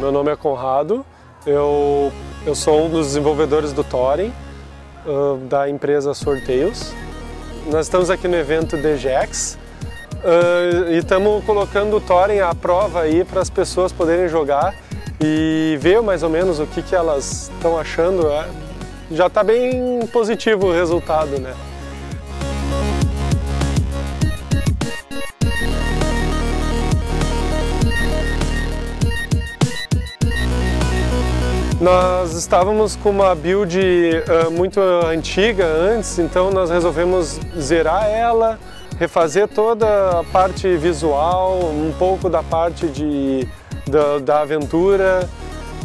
Meu nome é Conrado, eu, eu sou um dos desenvolvedores do Thorin, uh, da empresa Sorteios. Nós estamos aqui no evento DGX uh, e estamos colocando o Thorin à prova aí para as pessoas poderem jogar e ver mais ou menos o que, que elas estão achando. É, já está bem positivo o resultado, né? Nós estávamos com uma build uh, muito antiga antes, então nós resolvemos zerar ela, refazer toda a parte visual, um pouco da parte de, da, da aventura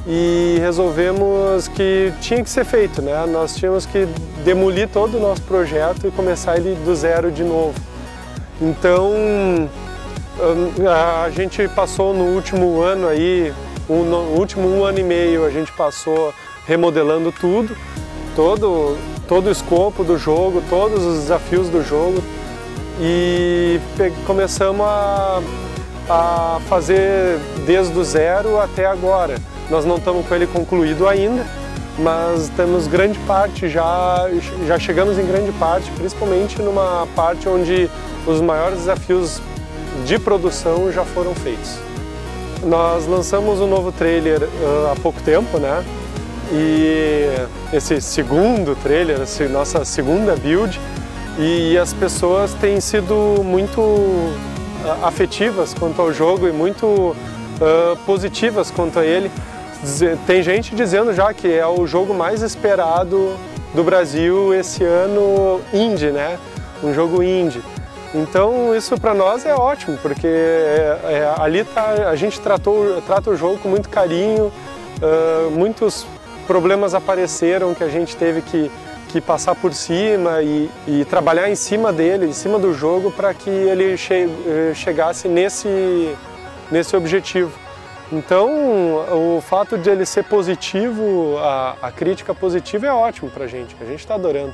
e resolvemos que tinha que ser feito, né? Nós tínhamos que demolir todo o nosso projeto e começar ele do zero de novo. Então a gente passou no último ano aí no último um ano e meio a gente passou remodelando tudo, todo, todo o escopo do jogo, todos os desafios do jogo e começamos a, a fazer desde o zero até agora. Nós não estamos com ele concluído ainda, mas temos grande parte já, já chegamos em grande parte, principalmente numa parte onde os maiores desafios de produção já foram feitos. Nós lançamos um novo trailer uh, há pouco tempo, né? E esse segundo trailer, nossa segunda build, e as pessoas têm sido muito uh, afetivas quanto ao jogo e muito uh, positivas quanto a ele. Tem gente dizendo já que é o jogo mais esperado do Brasil esse ano indie, né? Um jogo indie. Então isso para nós é ótimo, porque é, é, ali tá, a gente tratou, trata o jogo com muito carinho, uh, muitos problemas apareceram que a gente teve que, que passar por cima e, e trabalhar em cima dele, em cima do jogo, para que ele che eh, chegasse nesse, nesse objetivo. Então, o fato de ele ser positivo, a, a crítica positiva é ótimo para a gente, a gente está adorando.